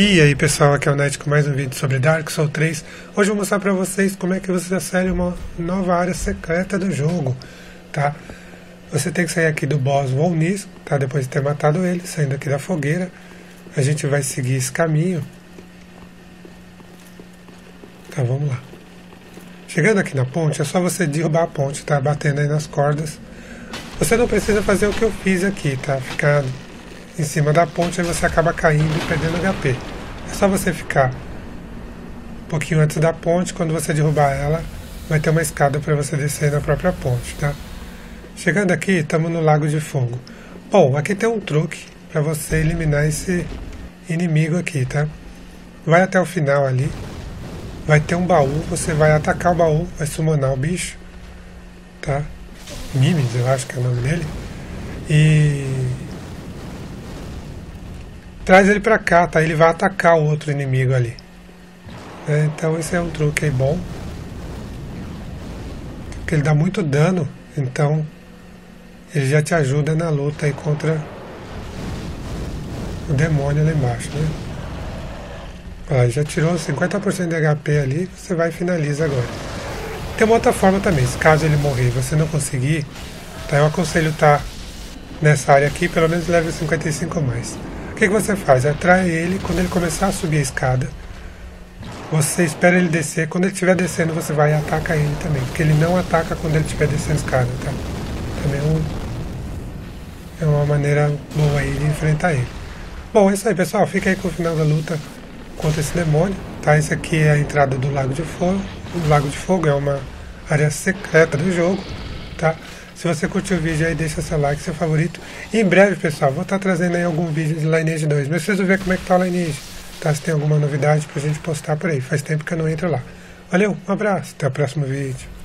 E aí pessoal, aqui é o Net com mais um vídeo sobre Dark Souls 3 Hoje eu vou mostrar pra vocês como é que você acessa uma nova área secreta do jogo Tá? Você tem que sair aqui do boss Volnis, tá? Depois de ter matado ele, saindo aqui da fogueira A gente vai seguir esse caminho Tá, vamos lá Chegando aqui na ponte, é só você derrubar a ponte, tá? Batendo aí nas cordas Você não precisa fazer o que eu fiz aqui, tá? Ficar em cima da ponte, aí você acaba caindo e perdendo HP. É só você ficar um pouquinho antes da ponte, quando você derrubar ela, vai ter uma escada para você descer na própria ponte, tá? Chegando aqui, estamos no Lago de Fogo. Bom, aqui tem um truque para você eliminar esse inimigo aqui, tá? Vai até o final ali, vai ter um baú, você vai atacar o baú, vai summonar o bicho, tá? Mimes, eu acho que é o nome dele. E traz ele pra cá, tá? Ele vai atacar o outro inimigo ali. É, então esse é um truque aí bom. Porque ele dá muito dano, então ele já te ajuda na luta aí contra o demônio lá embaixo, né? Ó, já tirou 50% de HP ali, você vai e finaliza agora. Tem uma outra forma também, se caso ele morrer e você não conseguir, tá? Eu aconselho estar tá nessa área aqui, pelo menos level 55 ou mais que, que você faz? Atrai ele, quando ele começar a subir a escada, você espera ele descer. Quando ele estiver descendo, você vai e ataca ele também. Porque ele não ataca quando ele estiver descendo a escada, tá? Também é, um, é uma maneira boa aí de enfrentar ele. Bom, é isso aí, pessoal. Fica aí com o final da luta contra esse demônio, tá? Esse aqui é a entrada do Lago de Fogo. O Lago de Fogo é uma área secreta do jogo, tá? Se você curtiu o vídeo aí, deixa seu like, seu favorito. E em breve, pessoal, vou estar trazendo aí algum vídeo de Lineage 2. Mas vão ver como é que tá o Lineage. Tá? Se tem alguma novidade pra gente postar por aí. Faz tempo que eu não entro lá. Valeu, um abraço, até o próximo vídeo.